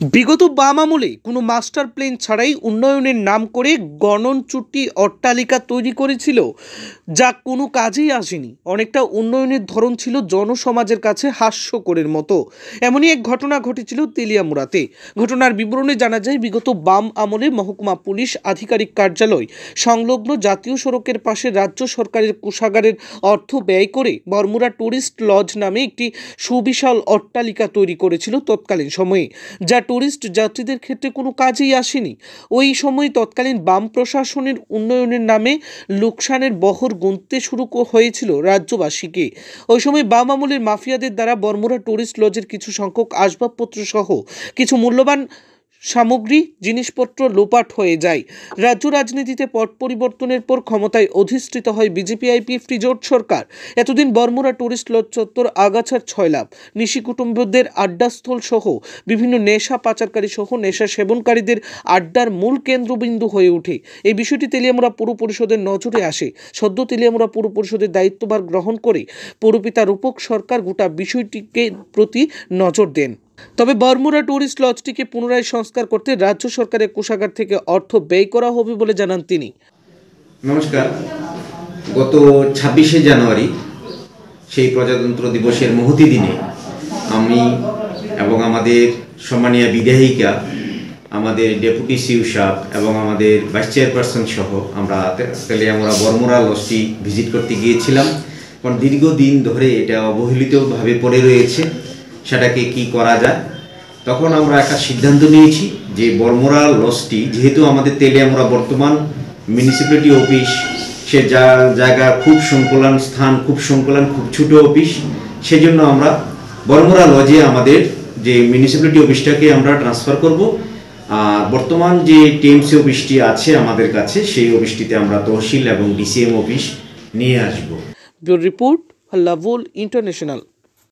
বিগত বাম আমলে কোনো মাস্টার প্ল্যান ছাড়াই উন্নয়নের নাম করে গণনচুটি অট্টালিকা তৈরি করেছিল, যা কোনো কাজেই আসেনি। অনেকটা উন্নয়নের ধরন ছিল জনসমাজের কাছে হাস্যকরের মতো। এমনই এক ঘটনা ঘটেছিল তেলিয়ামুড়াতে। ঘটনার বিবরণে জানা যায়, বিগত বাম আমলে মহকুমা পুলিশ আধিকারিক কার্যালয় সংলগ্ন জাতীয় সড়কের পাশে রাজ্য সরকারের কোষাগারের অর্থ ব্যয় করে বর্মুরা ট্যুরিস্ট লজ নামে একটি সুবিশাল অট্টালিকা তৈরি করেছিল তৎকালীন সময়ে, যা টুরিস্ট যাত্রীদের ক্ষেত্রে কোনো কাজেই আসেনি। ওই সময় তৎকালীন বাম প্রশাসনের উন্নয়নের নামে লোকসানের বহর গুনতে শুরু হয়েছিল রাজ্যবাসীকে। ওই সময় বাম আমলের মাফিয়াদের দ্বারা বর্মরা টুরিস্ট লজের কিছু সংখ্যক আসবাবপত্র সহ কিছু মূল্যবান সামগ্রী, জিনিসপত্র লোপাট হয়ে যায়। রাজ্য রাজনীতিতে পট পরিবর্তনের পর ক্ষমতায় অধিষ্ঠিত হয় বিজেপি আইপিএফটি জোট সরকার। এতদিন বর্মরা টুরিস্ট লজ চত্বর আগাছার ছয় লাভ। নিশি কুটুম্বদের আড্ডাস্থল সহ বিভিন্ন নেশা পাচারকারী সহ নেশা সেবনকারীদের আড্ডার মূল কেন্দ্রবিন্দু হয়ে ওঠে। এই বিষয়টি তেলিয়ামুড়া পৌর পরিষদের নজরে আসে। সদ্য তেলিয়ামুড়া পৌর পরিষদের দায়িত্বভার গ্রহণ করে পৌরপিতা রূপক সরকার গোটা বিষয়টিকে প্রতি নজর দেন। তবে বর্মুরা টুরিস্ট লজটিকে পুনরায় সংস্কার করতে রাজ্য সরকারের কোষাগার থেকে অর্থ ব্যয় করা হবে বলে জানান তিনি। নমস্কার। গত ছাব্বিশে জানুয়ারি, সেই প্রজাতন্ত্র দিবসের মুহূর্তি দিনে আমি এবং আমাদের সম্মানীয় বিধায়িকা, আমাদের ডেপুটি সিউ সাহ এবং আমাদের ভাইস চেয়ারপারসন সহ আমরা তে- আমরা বর্মরা লজটি ভিজিট করতে গিয়েছিলাম। কারণ দীর্ঘদিন ধরে এটা অবহেলিতভাবে পড়ে রয়েছে। সেটাকে কি করা যায়? তখন আমরা একটা সিদ্ধান্ত নিয়েছি যে বর্মরা লসটি, যেহেতু আমাদের তেলে আমরা বর্তমান মিউনিসিপ্যালিটি অফিস সে যা জায়গা খুব সংকলন স্থান, খুব সংকলন, খুব ছোট অফিস সেজন্য আমরা বর্মরা লজে আমাদের যে মিউনিসিপ্যালিটি অফিসটাকে আমরা ট্রান্সফার করব। আর বর্তমান যে টিএমসি অফিসটি আছে আমাদের কাছে, সেই অফিসটিতে আমরা তহসিল এবং ডিসিএম অফিস নিয়ে আসব। রিপোর্ট, লাভুল ইন্টারন্যাশনাল।